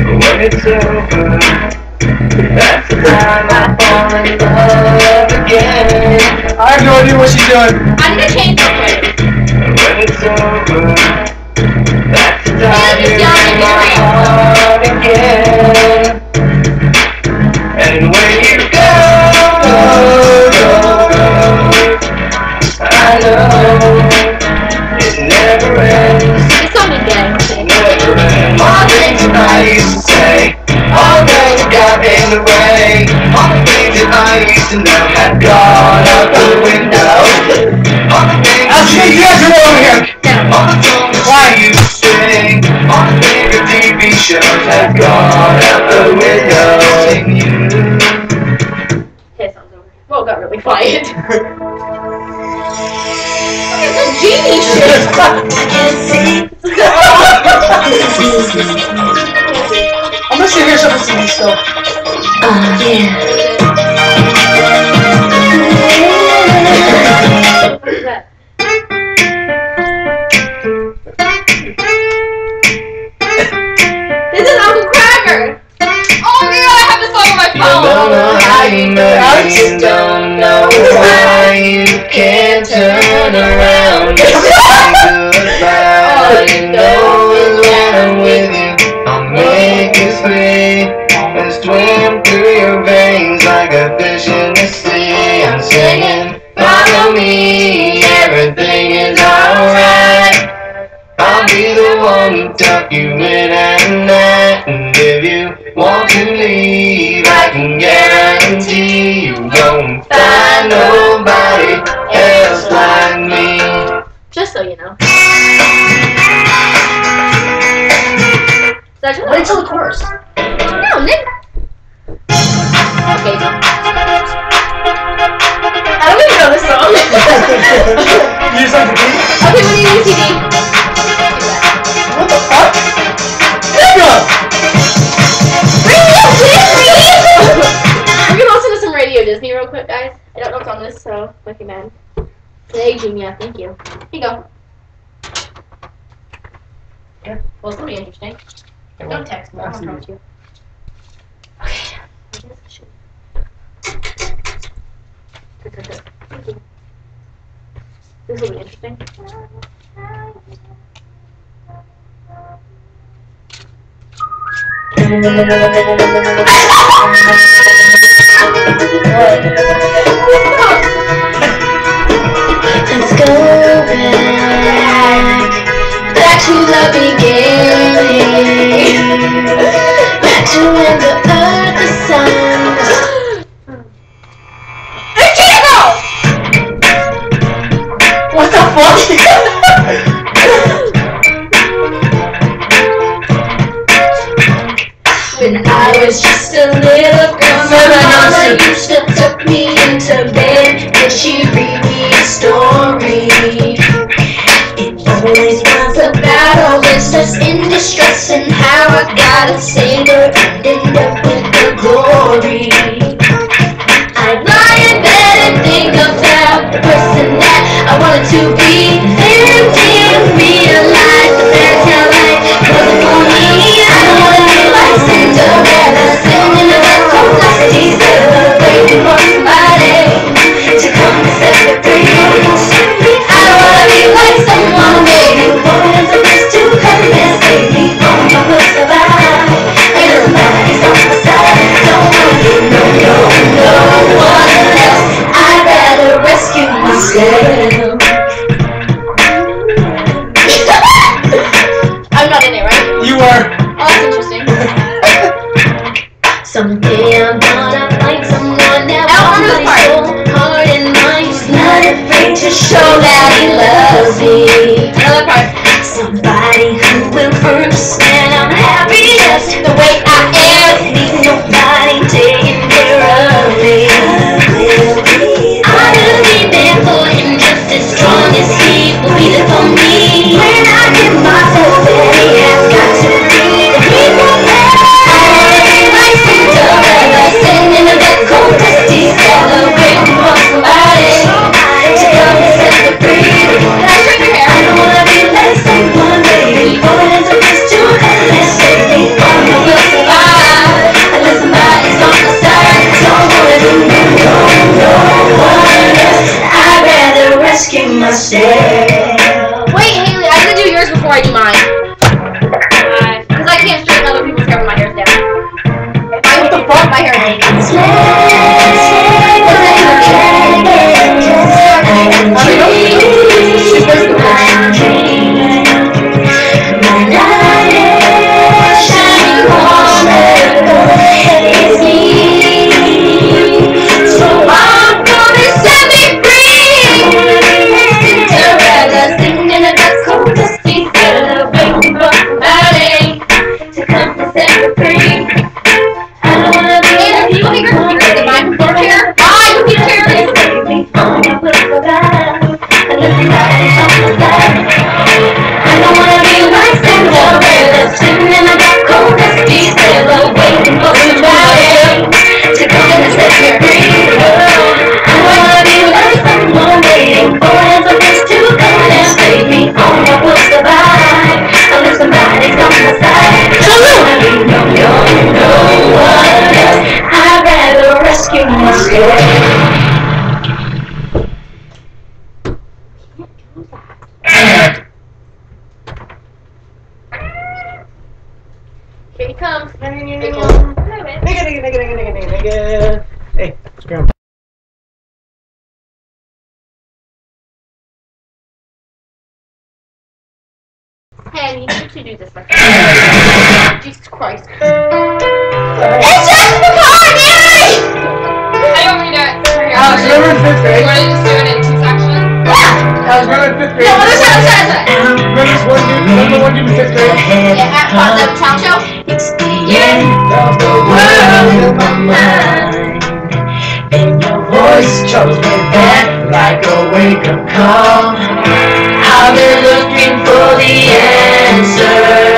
When it's over, that's the time I fall in love again. I have no idea what she's doing. I'm gonna change real quick. When it's over, got in the way, all the things that I used to know have gone out the window. All the things I'll you you guys are over here. all the songs used to sing, all the favorite TV shows have gone out the window. Over. Whoa, got really quiet. It's a genie shit. you don't know why you can't turn around and say goodbye. All you know is when I'm with you, I'll make it sweet and swim through your veins like a fish in the sea. I'm singing, follow me, everything is alright. I'll be the one to tuck you in at night if you want to leave I can guarantee you won't find nobody else like me Just so you know. Is that your Wait till the chorus. No, Nick. Okay. I don't even know this song. You just like the beat? okay, we need a CD. So might be mad. Hey, Genia, thank you. Here you go. Yeah. Well, it's gonna be interesting. Don't text me. I don't want you. Okay. I guess I should. Good, good, good. Thank you. This will be interesting. Let's go back, back to the beginning, back to when the earth, the sun. What the fuck? When I was just a little girl, my mama used to and how I got a save and end up with the glory. I'd lie in bed and think about the person that I wanted to be. Do this. Like, Jesus Christ. It's just the car, Gary! How do you want me to do it? I'll remember in fifth You grade? want to just do it in two sections? Yeah! Alex, remember in fifth grade? No, let's try, let's try, let's try. Remember this one dude? Remember one dude in fifth grade? Yeah, at the talent show? It's the end of the world in my mind. And your voice chose me back like a wake up call. I've been looking for the answer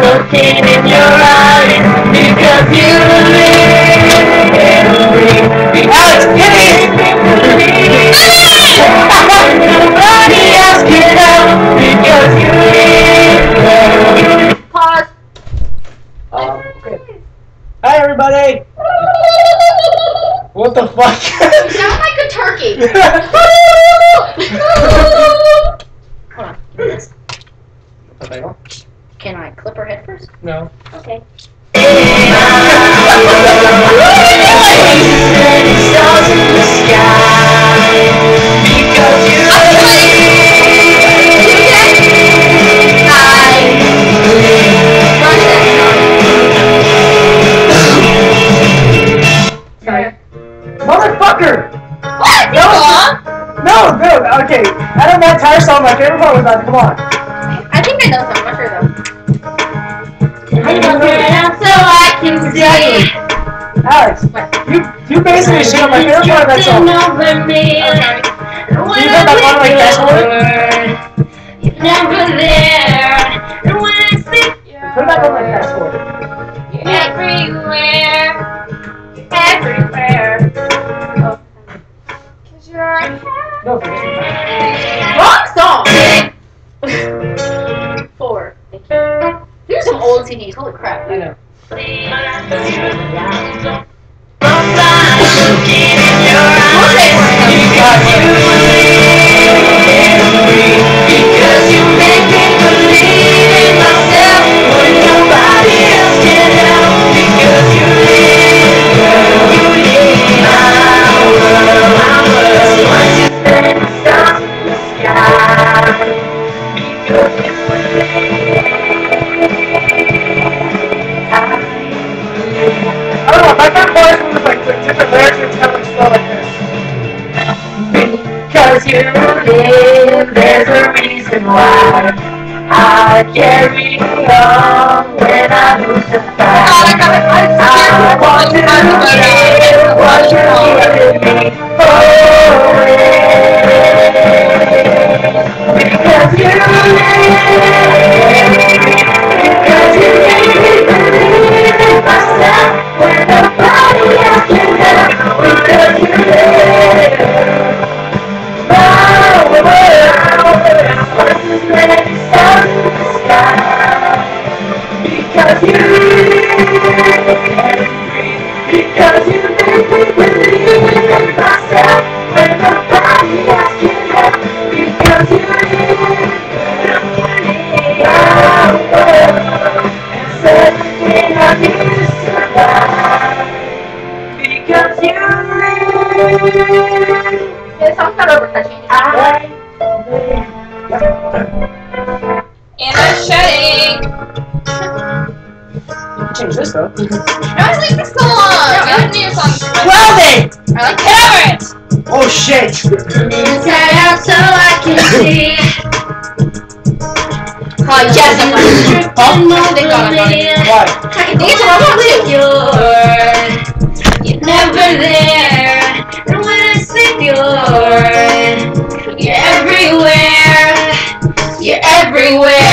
looking in your eyes because you live and breathe. Because you make me song, my favorite part was that. Come on. I think I know some. I'm not sure though. so I can see. Alex, you you basically shit on my favorite part of that song. over me. Oh, you put that on like fast forward? You're never there. And when I see Put it back on like fast forward. Everywhere. Everywhere. Oh. Cause you're No, Because you live, there's a reason why I carry on when I lose the fight. I want to give what you're giving me. Yeah. Because you live, I was waiting for. No, I didn't need song. Well then. I like get. Oh shit. Inside out so I can see. Oh yes, I'm like, Oh, I got it. Why? I think it's a robot. You're, never there. And when I you're, you're everywhere. You're everywhere.